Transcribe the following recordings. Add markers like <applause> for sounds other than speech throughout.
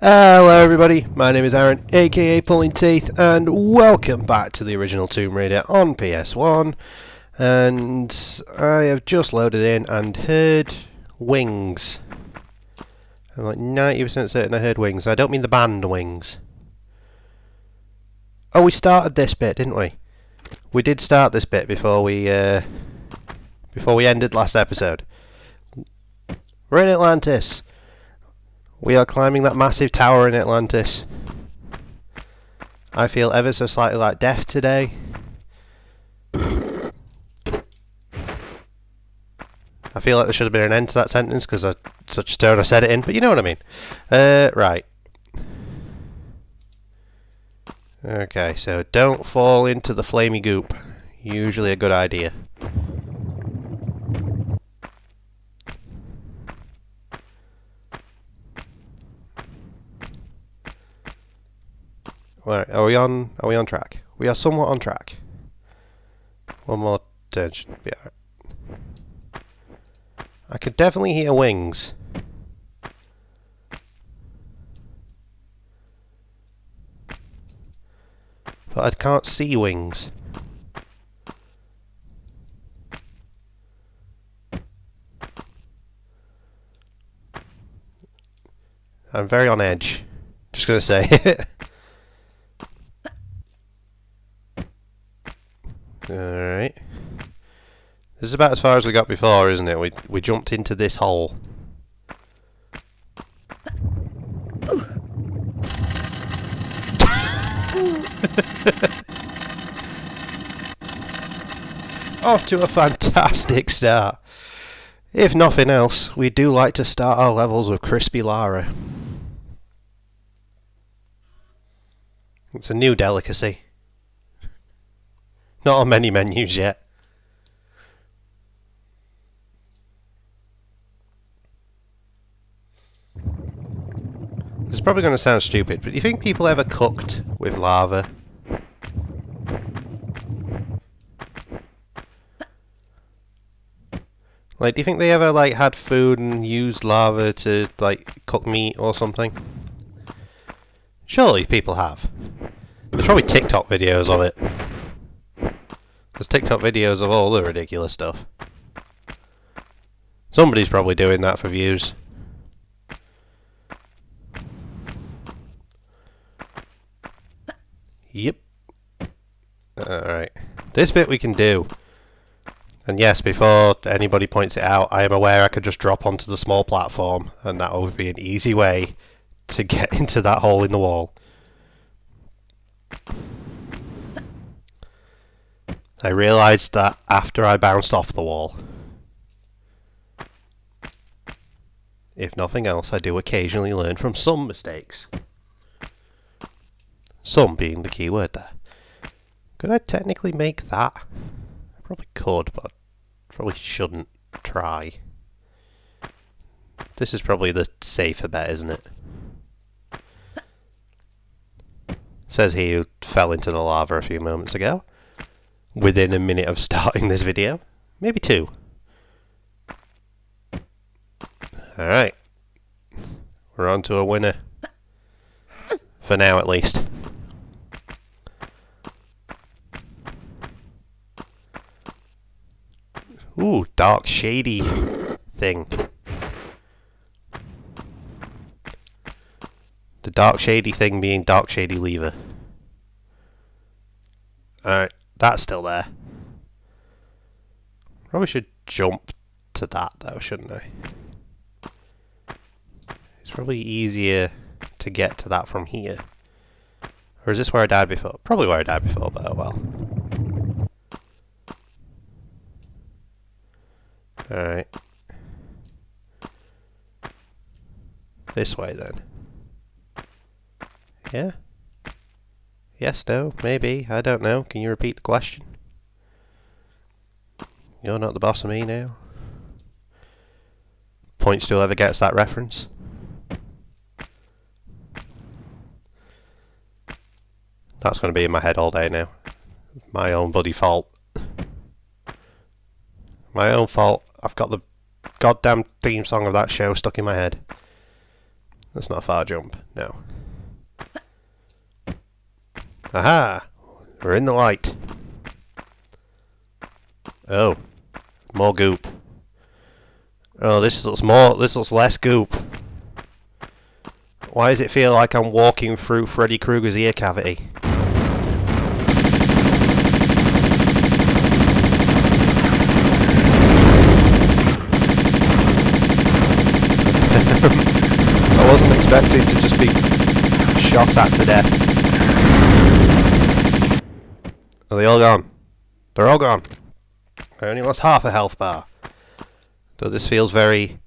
Hello everybody, my name is Aaron, aka Pulling Teeth, and welcome back to the original Tomb Raider on PS1. And I have just loaded in and heard wings. I'm like 90% certain I heard wings. I don't mean the band wings. Oh, we started this bit, didn't we? We did start this bit before we uh, before we ended last episode. We're in Atlantis. We are climbing that massive tower in Atlantis. I feel ever so slightly like death today. I feel like there should have been an end to that sentence because I such a tone I said it in, but you know what I mean. Uh, right. Okay, so don't fall into the flamey goop. Usually a good idea. Are we on? Are we on track? We are somewhat on track. One more turn should be alright. I could definitely hear wings. But I can't see wings. I'm very on edge. Just gonna say. <laughs> This is about as far as we got before, isn't it? We we jumped into this hole. <laughs> Off to a fantastic start. If nothing else, we do like to start our levels with crispy Lara. It's a new delicacy. <laughs> Not on many menus yet. Is probably going to sound stupid, but do you think people ever cooked with lava? Like, do you think they ever, like, had food and used lava to, like, cook meat or something? Surely people have. There's probably TikTok videos of it. There's TikTok videos of all the ridiculous stuff. Somebody's probably doing that for views. Yep. Alright. This bit we can do. And yes, before anybody points it out, I am aware I could just drop onto the small platform, and that would be an easy way to get <laughs> into that hole in the wall. I realised that after I bounced off the wall. If nothing else, I do occasionally learn from some mistakes. Some being the key word there. Could I technically make that? I probably could, but probably shouldn't try. This is probably the safer bet, isn't it? Says he who fell into the lava a few moments ago. Within a minute of <laughs> starting this video. Maybe two. Alright. We're on to a winner. For now, at least. Ooh, dark shady thing. The dark shady thing being dark shady lever. Alright, that's still there. Probably should jump to that though, shouldn't I? It's probably easier to get to that from here. Or is this where I died before? Probably where I died before, but oh well. Alright. This way then. Yeah? Yes, no, maybe, I don't know. Can you repeat the question? You're not the boss of me now. Points to whoever gets that reference. That's going to be in my head all day now. My own bloody fault. My own fault. I've got the goddamn theme song of that show stuck in my head. That's not a far jump. No. Aha! We're in the light. Oh. More goop. Oh, this looks more... This looks less goop. Why does it feel like I'm walking through Freddy Krueger's ear cavity? I wasn't expecting to just be shot at to death. Are they all gone? They're all gone. I only lost half a health bar. So this feels very...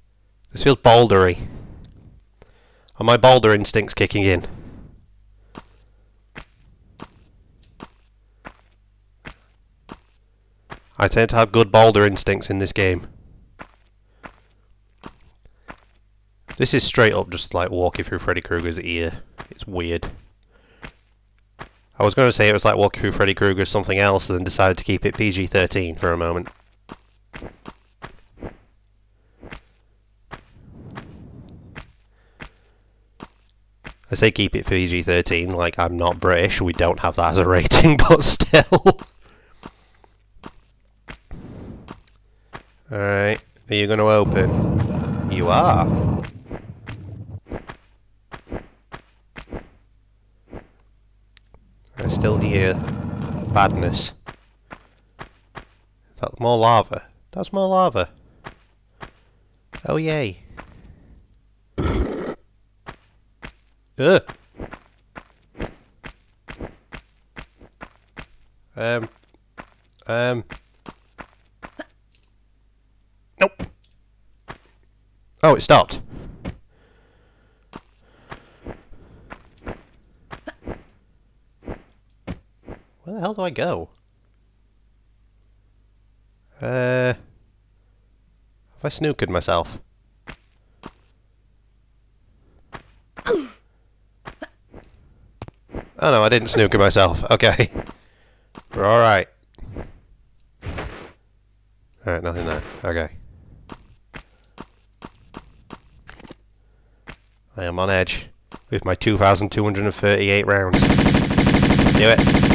This feels bouldery. Are my boulder instincts kicking in? I tend to have good boulder instincts in this game. This is straight up just like walking through Freddy Krueger's ear. It's weird. I was going to say it was like walking through Freddy Krueger's something else and then decided to keep it PG-13 for a moment. I say keep it PG-13 like I'm not British, we don't have that as a rating, <laughs> but still. Alright, are you going to open? You are. I still hear badness. That's more lava. That's more lava. Oh yay. Ugh. Um. Um. Nope. Oh, it stopped. Where the hell do I go? Uh. Have I snookered myself? Oh no, I didn't snooker myself. Okay. We're alright. Alright, nothing there. Okay. I am on edge with my 2,238 rounds. Do it.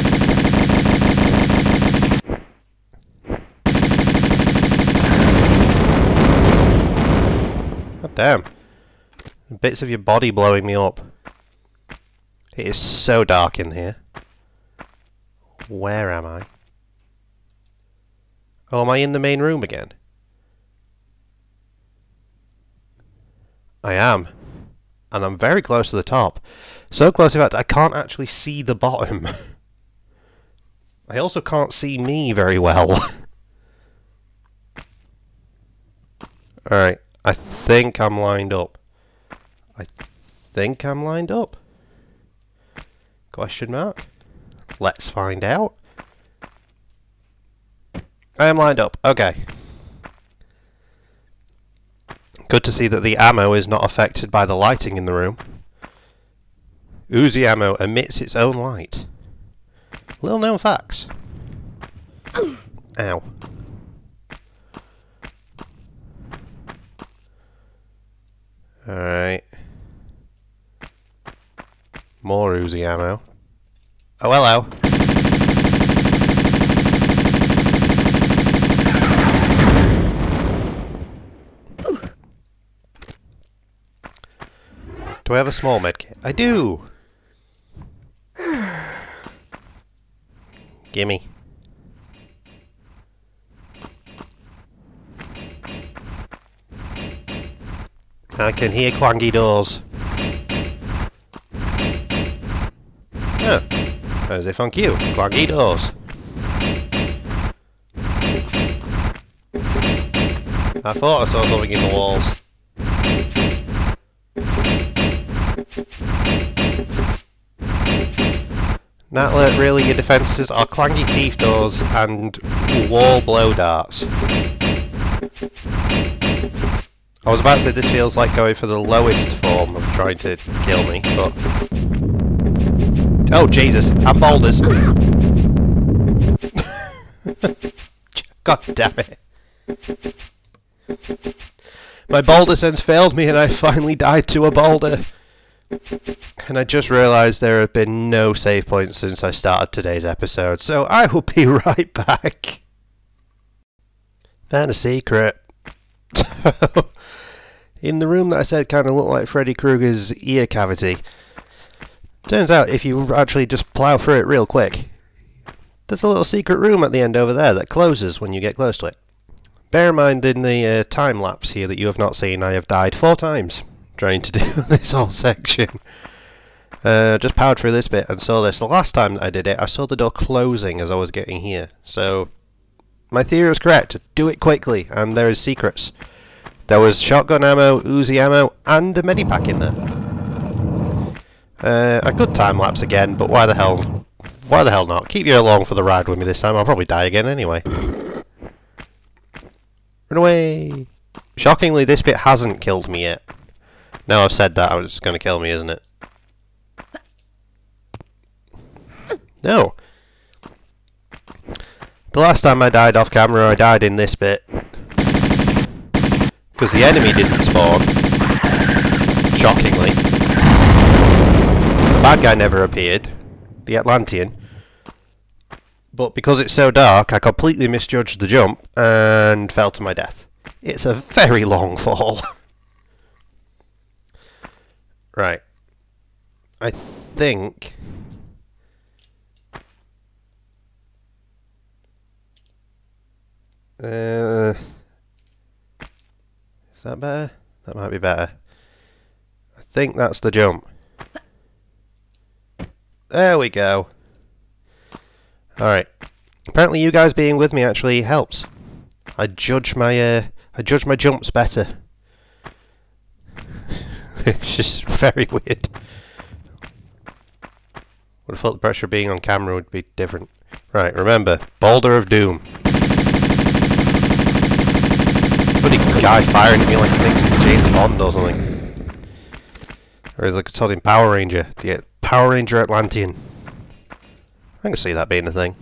Damn. Bits of your body blowing me up. It is so dark in here. Where am I? Oh, am I in the main room again? I am. And I'm very close to the top. So close, in fact, I can't actually see the bottom. <laughs> I also can't see me very well. <laughs> Alright, I think I'm lined up. I think I'm lined up. Question mark. Let's find out. I am lined up. Okay. Good to see that the ammo is not affected by the lighting in the room. Uzi ammo emits its own light. Little known facts. Ow. Alright. More Uzi ammo. Oh, hello. Do I have a small medkit? I do! <sighs> Gimme. I can hear clangy doors. Yeah, as if on cue. Clangy doors. I thought I saw something in the walls. Natla, really your defences are clangy teeth doors and wall blow darts. I was about to say this feels like going for the lowest form of trying to kill me, but... Oh Jesus, I'm boulders! <laughs> God damn it. My boulder sense failed me and I finally died to a boulder. And I just realised there have been no save points since I started today's episode, so I will be <laughs> right back. Found a secret. <laughs> Oh, in the room that I said kind of looked like Freddy Krueger's ear cavity, turns out if you actually just plough through it real quick, there's a little secret room at the end over there that closes when you get close to it. Bear in mind in the uh, time lapse here that you have not seen, I have died four times trying to <laughs> do this whole section. Uh, just powered through this bit and saw this. The last time I did it, I saw the door closing as I was getting here. So, my theory was correct. Do it quickly, and there is secrets. There was shotgun ammo, Uzi ammo, and a medipack in there. Uh, a good time lapse again, but why the hell why the hell not? Keep you along for the ride with me this time. I'll probably die again anyway. Run away! Shockingly, this bit hasn't killed me yet. Now I've said that, it's going to kill me, isn't it? No. The last time I died off camera, I died in this bit. Because the enemy didn't spawn. Shockingly. The bad guy never appeared the Atlantean. But because it's so dark, I completely misjudged the jump and fell to my death. It's a very long <laughs> fall. right. I think... Uh, that better? That might be better. I think that's the jump. There we go. Alright. Apparently you guys being with me actually helps. I judge my uh, I judge my jumps better. <laughs> it's just very weird. Would have thought the pressure being on camera would be different. Right, remember, Boulder of Doom. Bloody guy firing at me like he thinks he's James Bond or something. Or he's like a told Power Ranger. Yeah, uh, Power Ranger Atlantean. I can see that being a thing.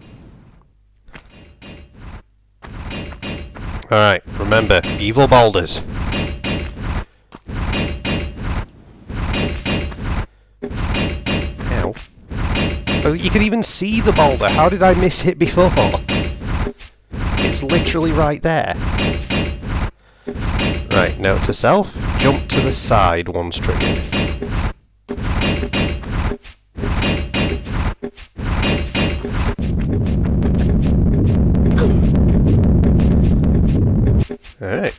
Alright, remember, evil boulders. Ow. Oh, you can even see the boulder. How did I miss it before? It's literally right there. Right, note to self, jump to the side once triggered. Alright.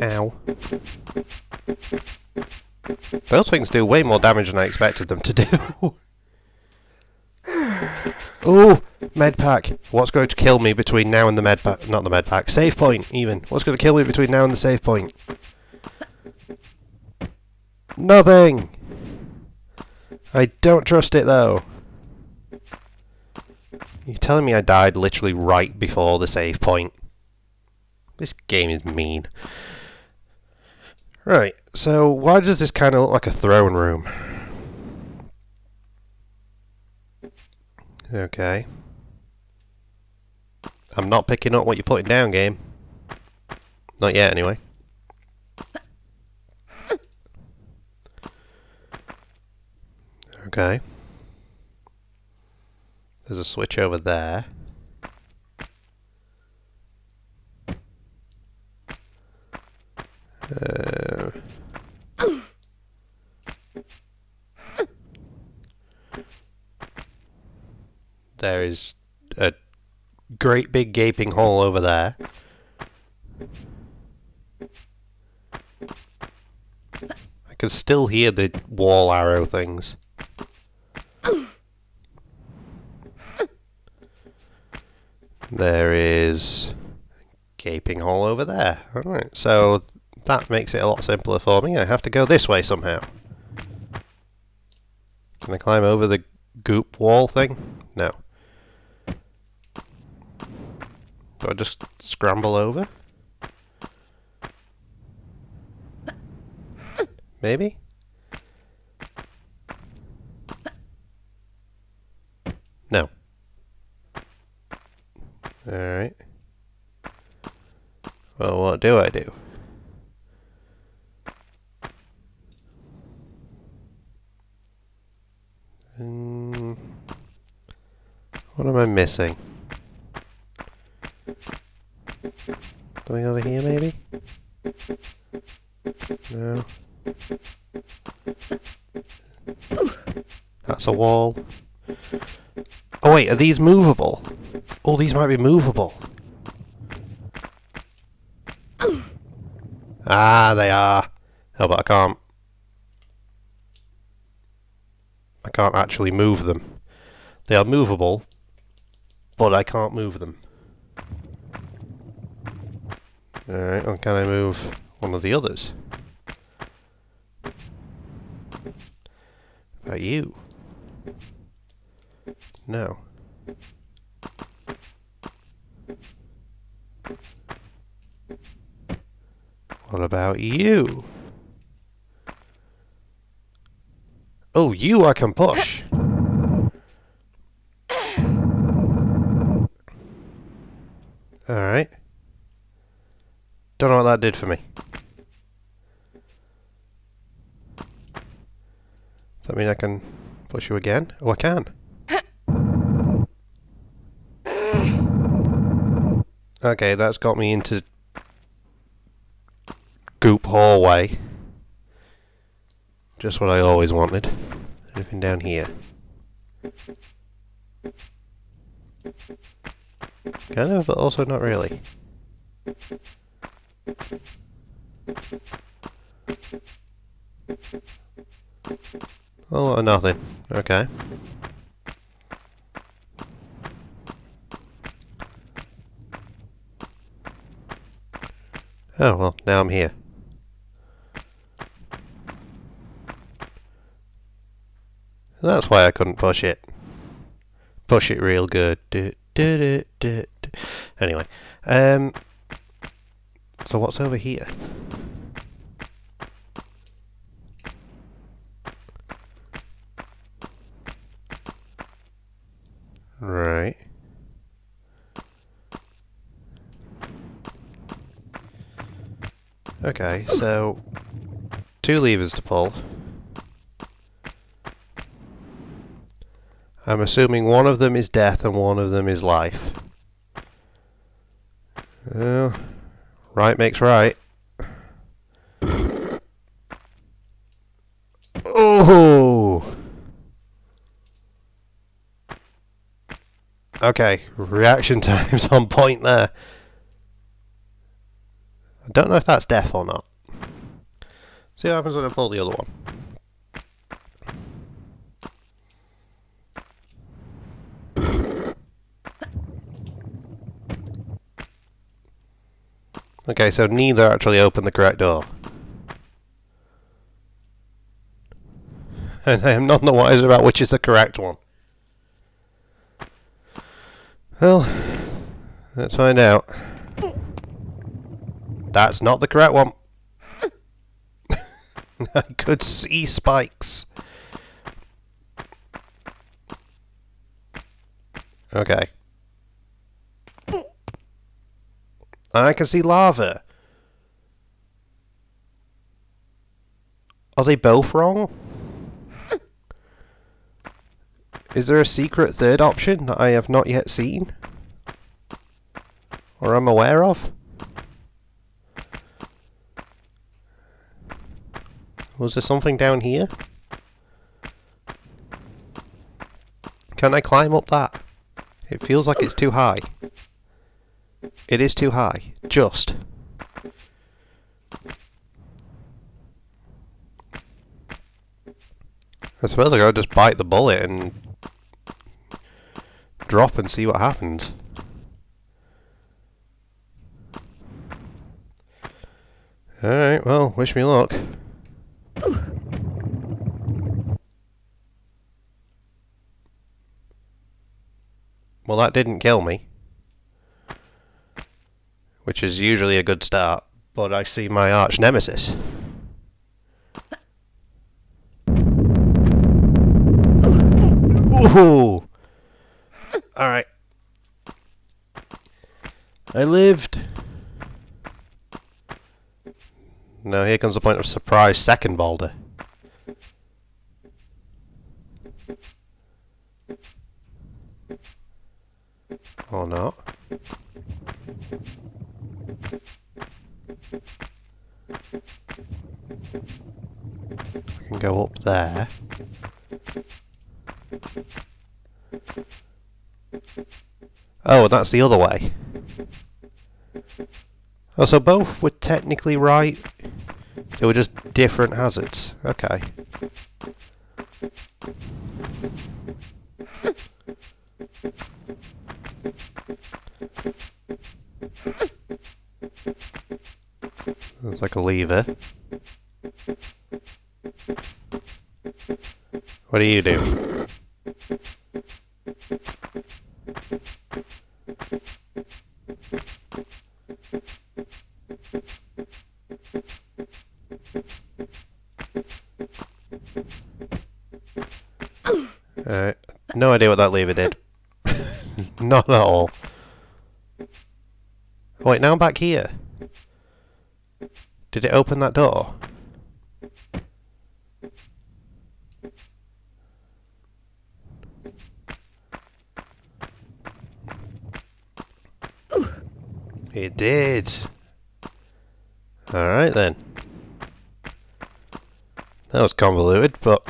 Ow. Those things do way more damage than I expected them to do. <laughs> oh, med pack. What's going to kill me between now and the med pack? Not the med pack. Save point, even. What's going to kill me between now and the save point? Nothing. I don't trust it though. You're telling me I died literally right before the save point? This game is mean. Right, so why does this kind of look like a throne room? Okay. I'm not picking up what you're putting down, game. Not yet, anyway. Okay. There's a switch over there. Uh, there is a great big gaping hole over there. I can still hear the wall arrow things. There is gaping hole over there. Alright, so that makes it a lot simpler for me. I have to go this way somehow. Can I climb over the goop wall thing? No. Do I just scramble over? Maybe? No. Alright. Well, what do I do? Hmm. What am I missing? Something over here, maybe? No. That's a wall. Oh wait, are these movable? Oh, these might be movable. Ah, they are. Oh, but I can't. I can't actually move them. They are movable, but I can't move them. Alright, well, can I move one of the others? About you? No. What about you? Oh, you I can push. Alright. Don't know what that did for me. Does that mean I can push you again? Oh, I can. Okay, that's got me into goop hallway. Just what I always wanted. Anything down here? Kind of, but also not really. Oh, nothing. Okay. Oh, well, now I'm here. That's why I couldn't push it. Push it real good. Do, do, do, do, do. Anyway, um, so what's over here? Right. Okay, so two levers to pull. I'm assuming one of them is death and one of them is life. Well, right makes right. Oh! Okay, reaction <laughs> time's on point there. I don't know if that's death or not. See what happens when I pull the other one. Okay, so neither actually opened the correct door. <laughs> And I am none the wiser about which is the correct one. Well, let's find out. That's not the correct one. <laughs> I could see spikes. Okay. And I can see lava. Are they both wrong? Is there a secret third option that I have not yet seen? Or am aware of? Was there something down here? Can I climb up that? It feels like it's too high. It is too high. Just. I suppose I gotta just bite the bullet and drop and see what happens. Alright, well, wish me luck. Well, that didn't kill me. Which is usually a good start, but I see my arch nemesis. Ooh! Alright. I lived. Now here comes the point of surprise second boulder. Or not. I can go up there. Oh, that's the other way. Oh, so both were technically right. They were just different hazards. Okay. Looks like a lever. What do you do? <coughs> Uh, no idea what that lever did. <laughs> Not at all. Wait, now I'm back here. Did it open that door? It did. Alright then. That was convoluted, but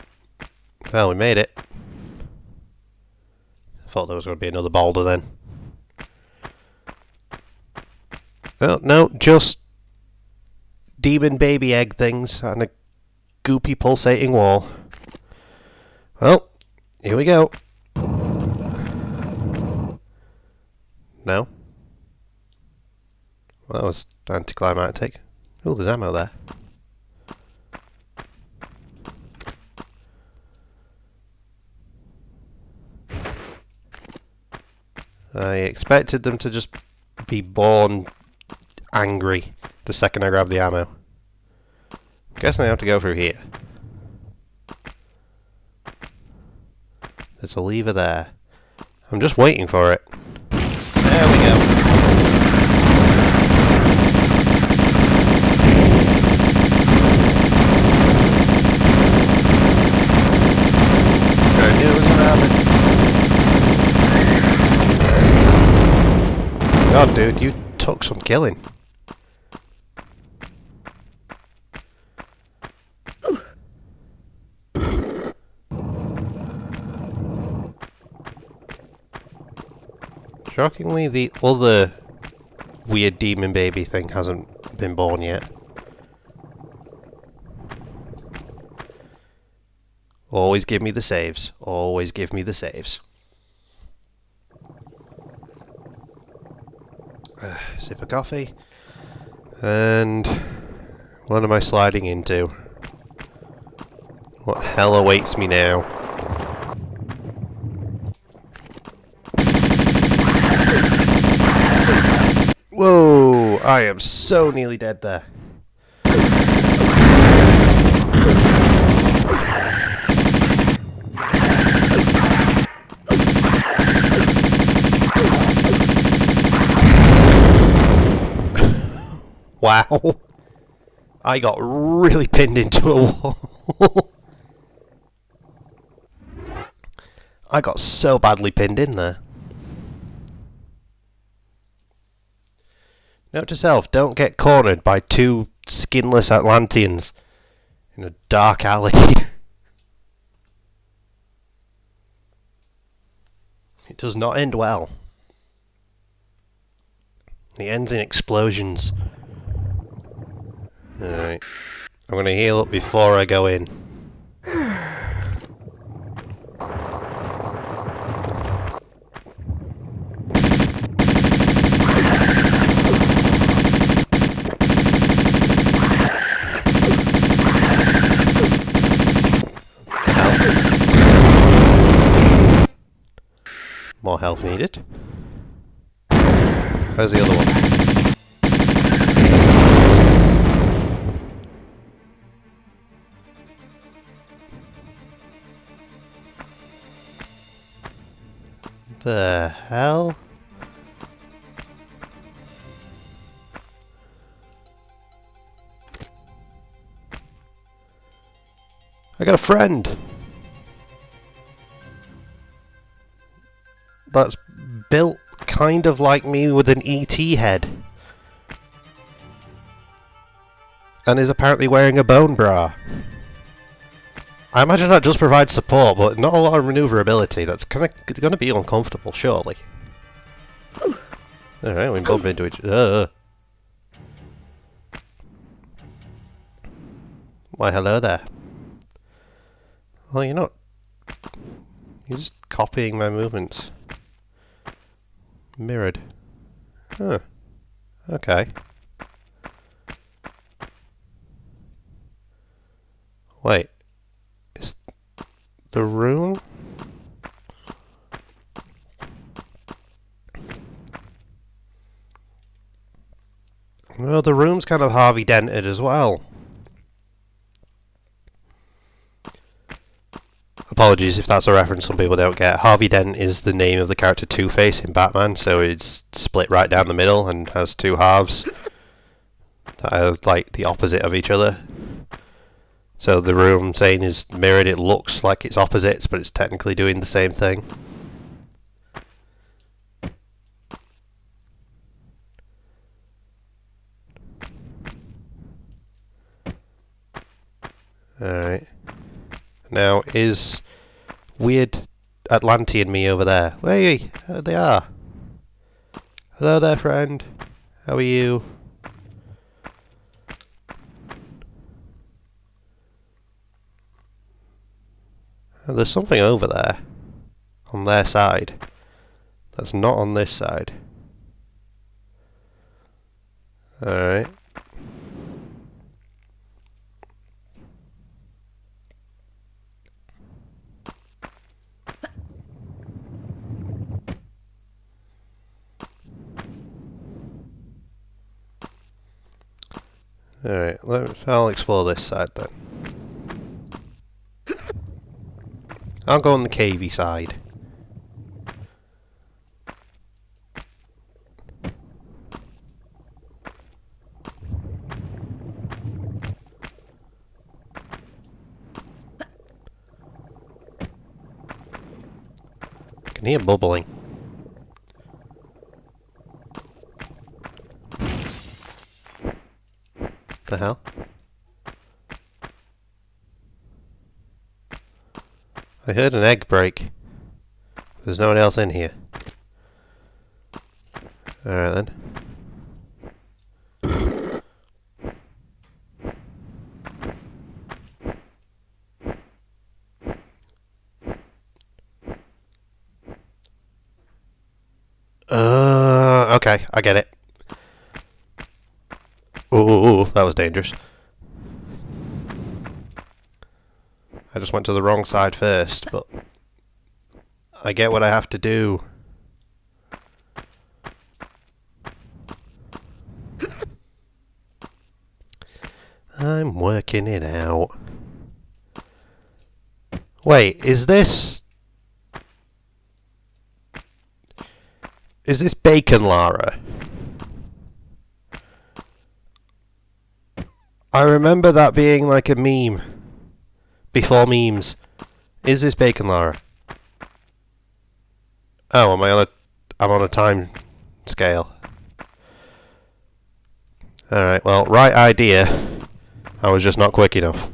well, we made it. Thought there was going to be another boulder then. Well, no, just demon baby egg things and a goopy pulsating wall. Well, here we go. No? Well, that was anticlimactic. Oh, there's ammo there. I expected them to just be born angry the second I grab the ammo. Guessing I have to go through here. There's a lever there. I'm just waiting for it. There we go. I knew it was gonna happen. Dude, you took some killing. Shockingly, the other weird demon baby thing hasn't been born yet. Always give me the saves. Always give me the saves. Uh, sip of coffee. And what am I sliding into? What hell awaits me now? Whoa! I am so nearly dead there. Wow. I got really pinned into a wall. I got so badly pinned in there. Note to self, don't get cornered by two skinless Atlanteans in a dark alley. <laughs> it does not end well. It ends in explosions. Alright. I'm gonna heal up before I go in. More health needed. Where's the other one? The hell? I got a friend. That's built kind of like me with an ET head. And is apparently wearing a bone bra. I imagine that just provides support, but not a lot of maneuverability. That's kind of going to be uncomfortable, surely. Alright, we bump into each other. Uh. Why, hello there. Well, you're not... You're just copying my movements. Mirrored. Huh. Okay. Wait. The room? Well, the room's kind of Harvey dented as well. Apologies if that's a reference some people don't get. Harvey Dent is the name of the character Two-Face in Batman, so it's split right down the middle and has two halves that are like the opposite of each other. So the room I'm saying is mirrored, it looks like it's opposites, but it's technically doing the same thing. Alright. Now, is weird Atlantean me over there? Hey, uh, they are. Hello there, friend. How are you? There's something over there. On their side. That's not on this side. Alright. Alright, I'll explore this side then. I'll go on the cavey side. Can hear bubbling. the hell? I heard an egg break. There's no one else in here. Alright then. Uh, okay, I get it. Oh, that was dangerous. I just went to the wrong side first, but I get what I have to do. I'm working it out. Wait, is this... Is this Bacon Lara? I remember that being like a meme. Before memes. Is this Bacon Lara? Oh, am I on a... I'm on a time scale. Alright, well, right idea. I was just not quick enough.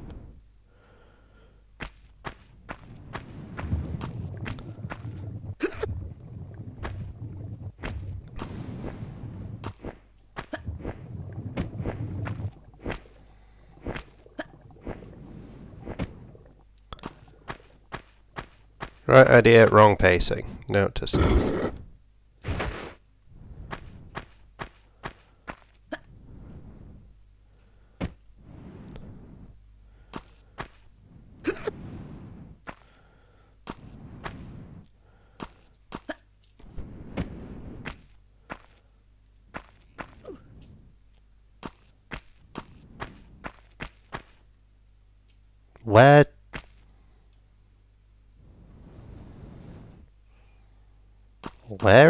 Right idea, wrong pacing. Note to self. Where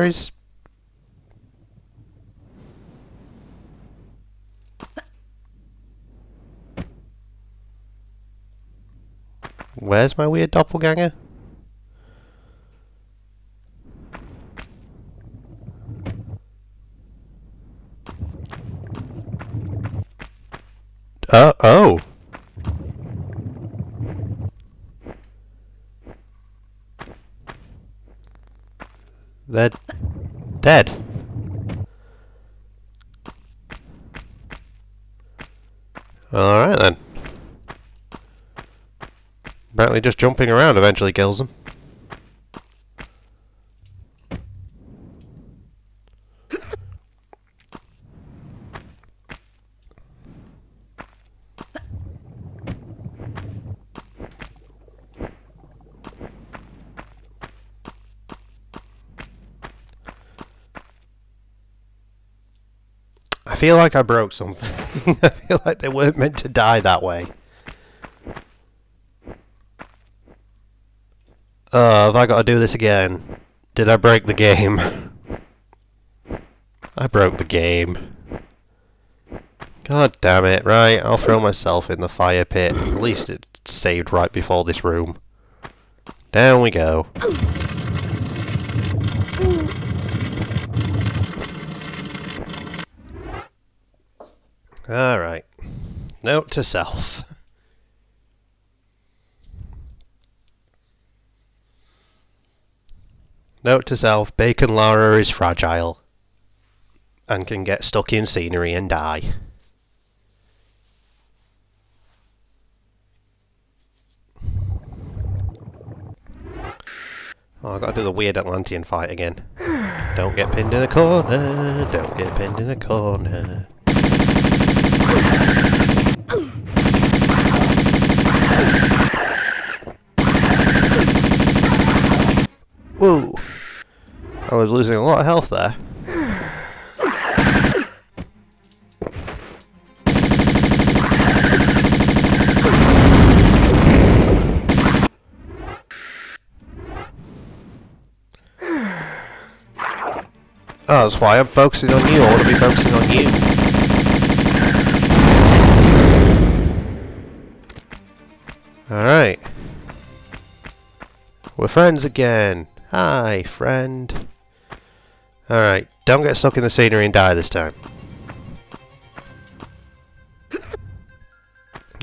Where's my weird doppelganger? Uh, oh. They're dead. Alright then. Apparently just jumping around eventually kills them. I feel like I broke something. <laughs> I feel like they weren't meant to die that way. Uh, have I got to do this again? Did I break the game? <laughs> I broke the game. God damn it. Right, I'll throw myself in the fire pit. At least it saved right before this room. Down we go. Alright. Note to self. Note to self, Bacon Lara is fragile and can get stuck in scenery and die. Oh, I've got to do the weird Atlantean fight again. Don't get pinned in a corner, don't get pinned in a corner. Whoa! I was losing a lot of health there. Oh, that's why I'm focusing on you. I want to be focusing on you. Alright. We're friends again. Hi, friend. Alright, don't get stuck in the scenery and die this time.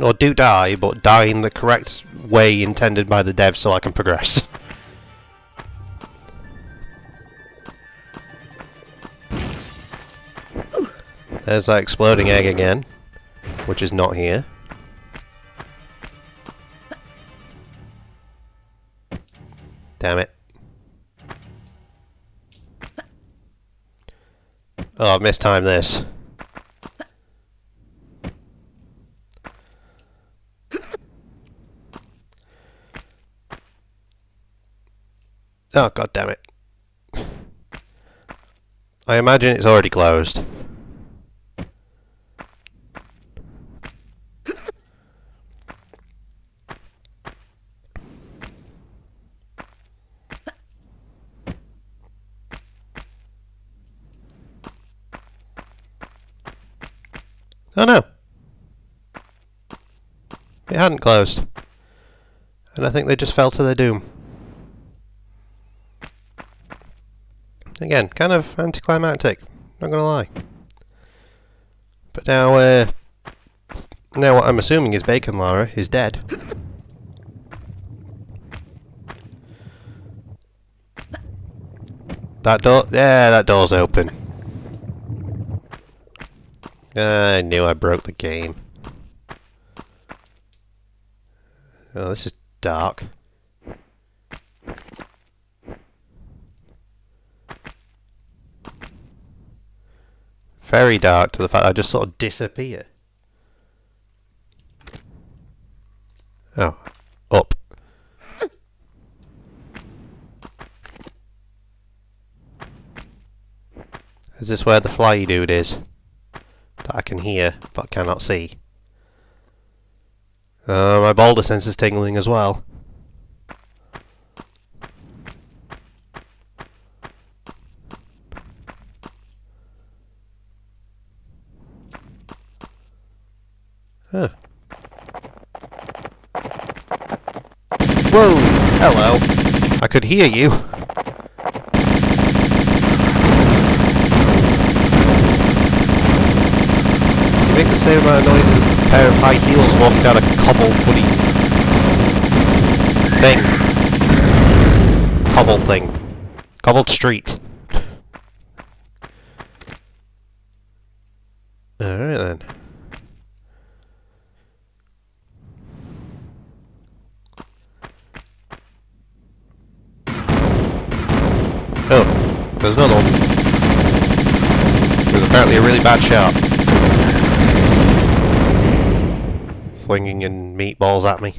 Or do die, but die in the correct way intended by the devs so I can progress. There's that exploding egg again, which is not here. Oh, I've mistimed this. Oh, god damn it. I imagine it's already closed. Oh no! It hadn't closed. And I think they just fell to their doom. Again, kind of anticlimactic, not gonna lie. But now, uh, now what I'm assuming is Bacon Lara is dead. That door, yeah, that door's open. I knew I broke the game. Oh, this is dark. Very dark to the fact I just sort of disappear. Oh, up. Is this where the fly dude is? that I can hear but cannot see. Uh, my boulder sense is tingling as well. Huh. Whoa! Hello! I could hear you! make the same amount of noises pair of high heels walking down a cobbled bloody thing. Cobbled thing. Cobbled street. Alright then. Oh, there's another one. There's apparently a really bad shot. Flinging in meatballs at me.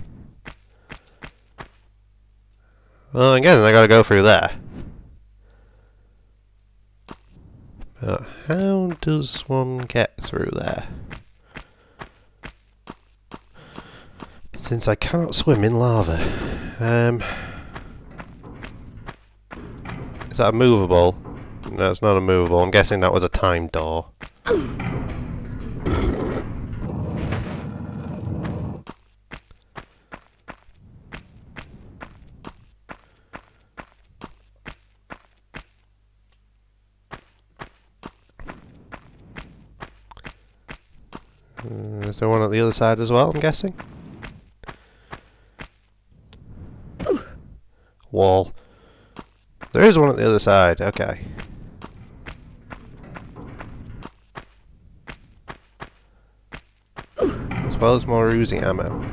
Well, again, I gotta go through there. But how does one get through there? Since I cannot swim in lava. Um, is that a movable? No, it's not a movable. I'm guessing that was a time door. Uh, is there one at the other side as well, I'm guessing? Wall. There is one at the other side, okay. As well as more Uzi ammo.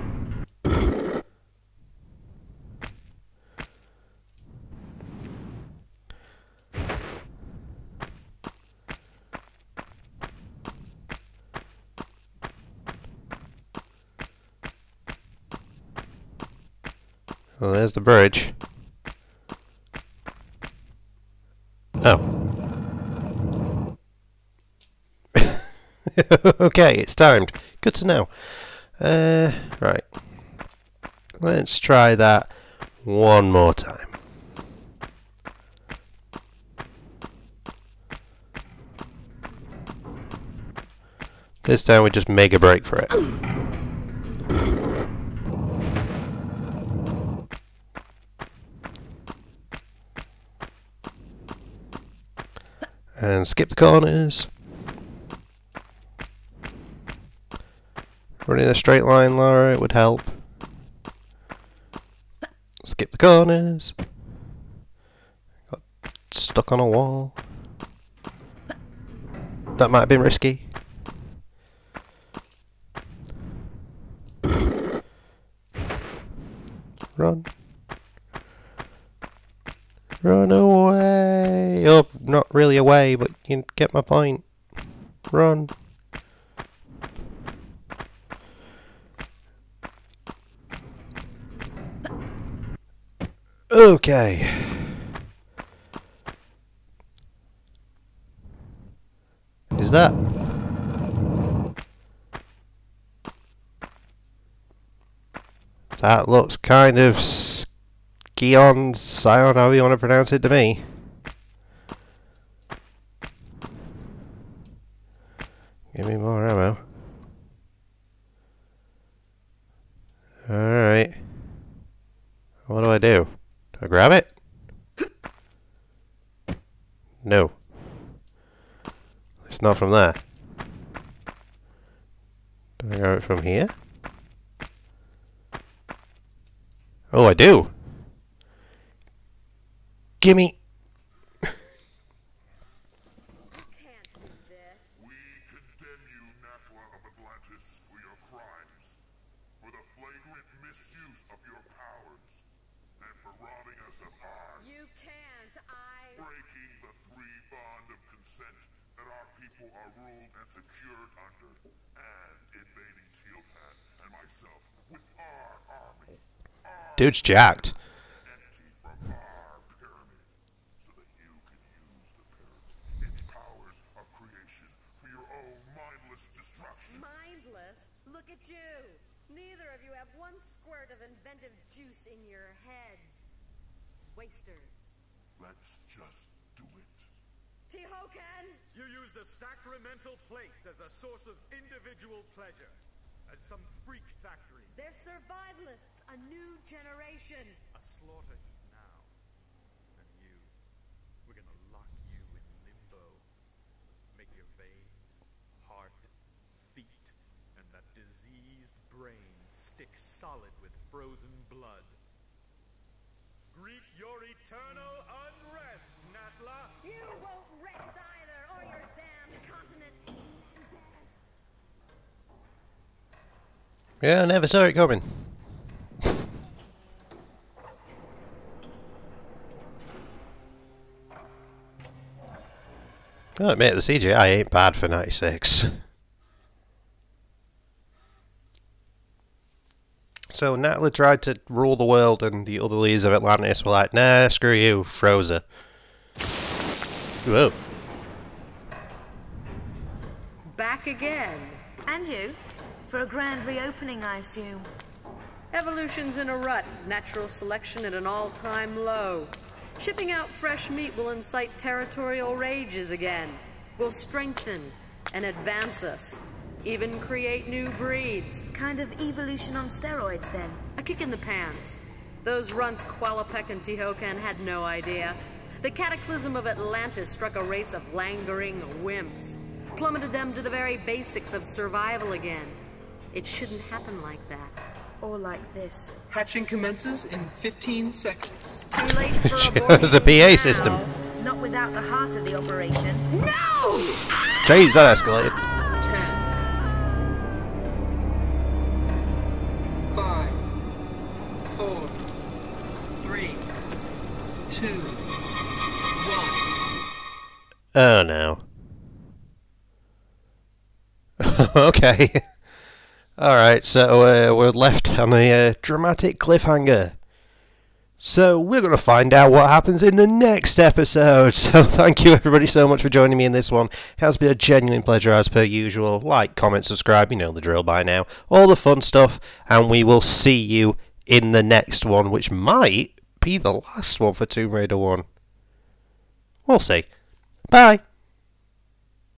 Well, there's the bridge. Oh. <laughs> okay, it's timed. Good to know. Uh, right. Let's try that one more time. This time we just make a break for it. And skip the corners. Running a straight line, Laura, it would help. Skip the corners. Got stuck on a wall. That might have been risky. Run. Run away! Oh, not really away, but you get my point. Run. Okay. Is that? That looks kind of Skion, Scion, however you want to pronounce it to me. Give me more ammo. Alright. What do I do? Do I grab it? No. It's not from there. Do I grab it from here? Oh, I do! Gimme! Can't do this. We condemn you, Natla of Atlantis, for your crimes, for the flagrant misuse of your powers, and for robbing us of our You can't. I. breaking the free bond of consent that our people are ruled and secured under, and invading Tihocan and myself with our army, Dude's jacked. entity from our pyramid, so that you can use the pyramid, its powers of creation, for your own mindless destruction. Mindless? Look at you. Neither of you have one squirt of inventive juice in your heads. Wasters. Let's just do it. Tihocan! You use the sacramental place as a source of individual pleasure, as some freak factory, They're survivalists, a new generation. a slaughter heap now. And you, we're gonna lock you in limbo, make your veins, heart, feet, and that disease solid with frozen blood. Greet your eternal unrest, Natla! You won't rest either, or your damned continent. Yeah, I never saw it coming. Oh, I'll admit, the CGI ain't bad for 96. So Natla tried to rule the world and the other leaders of Atlantis were like, nah, screw you, froze her. Whoa. Back again. And you? For a grand reopening, I assume. Evolution's in a rut, natural selection at an all time low. Shipping out fresh meat will incite territorial rages again, will strengthen and advance us, even create new breeds. Kind of evolution on steroids, then. A kick in the pants. Those runts Qualopec and Tihocan had no idea. The cataclysm of Atlantis struck a race of languoring wimps, plummeted them to the very basics of survival again. It shouldn't happen like that. Or like this. Hatching commences in 15 seconds. Too late for It was a PA now. system. Not without the heart of the operation. No! Jeez, that escalated. Oh no. <laughs> okay. Alright, so uh, we're left on a uh, dramatic cliffhanger. So we're going to find out what happens in the next episode. <laughs> So thank you everybody so much for joining me in this one. It has been a genuine pleasure as per usual. Like, comment, subscribe, you know the drill by now. All the fun stuff, and we will see you in the next one, which might be the last one for Tomb Raider 1. We'll see. Bye.